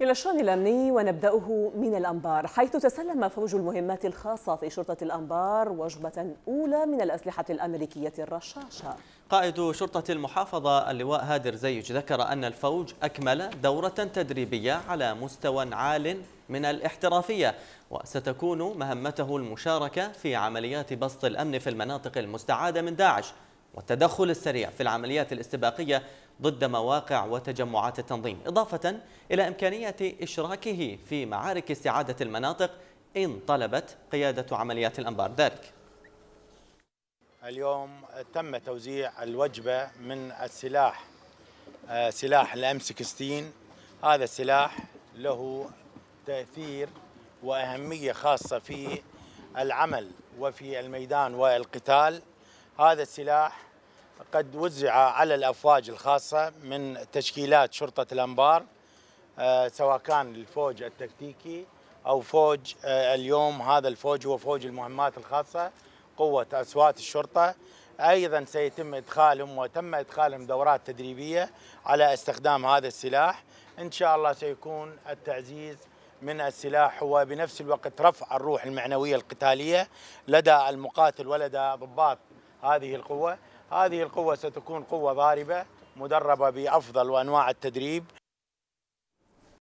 إلى الشأن الأمني ونبدأه من الأنبار حيث تسلم فوج المهمات الخاصة في شرطة الأنبار وجبة أولى من الأسلحة الأمريكية الرشاشة. قائد شرطة المحافظة اللواء هادر زيج ذكر أن الفوج أكمل دورة تدريبية على مستوى عال من الاحترافية وستكون مهمته المشاركة في عمليات بسط الأمن في المناطق المستعادة من داعش. والتدخل السريع في العمليات الاستباقية ضد مواقع وتجمعات التنظيم إضافة إلى إمكانية إشراكه في معارك استعادة المناطق إن طلبت قيادة عمليات الأنبار. ذلك. اليوم تم توزيع الوجبة من السلاح آه، سلاح الأم 16 هذا السلاح له تأثير وأهمية خاصة في العمل وفي الميدان والقتال. هذا السلاح قد وزع على الأفواج الخاصة من تشكيلات شرطة الأنبار آه، سواء كان الفوج التكتيكي أو فوج آه، اليوم هذا الفوج هو فوج المهمات الخاصة قوة أصوات الشرطة. أيضا سيتم إدخالهم وتم إدخالهم دورات تدريبية على استخدام هذا السلاح. إن شاء الله سيكون التعزيز من السلاح هو بنفس الوقت رفع الروح المعنوية القتالية لدى المقاتل ولدى ضباط هذه القوة هذه القوة ستكون قوة ضاربة مدربة بأفضل وأنواع التدريب.